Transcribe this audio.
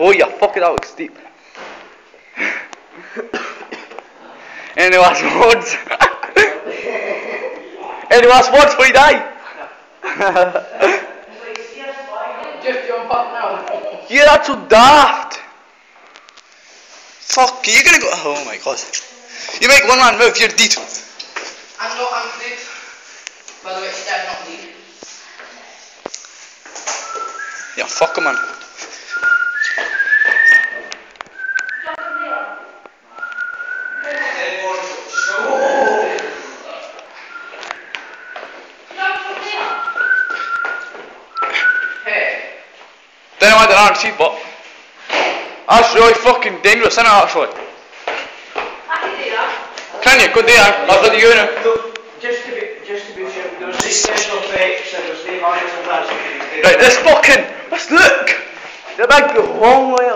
Oh, you fucking that looks steep. Any last words? Any last words before you die? Just jump up now. yeah, that's so daft. Fuck, you, you're gonna go. Oh my god. You make one man move, you're dead. I'm not, I'm dead. By the way, dead, not dead. Yeah, fuck him, man. I had an RC, but that's really fucking dangerous, isn't it, actually? I can do that. Can you? Good day, I've got the unit. Just to be, just to be sure, there was these special effects and there was the harness and that's. Right, this fucking, let's look! The big long way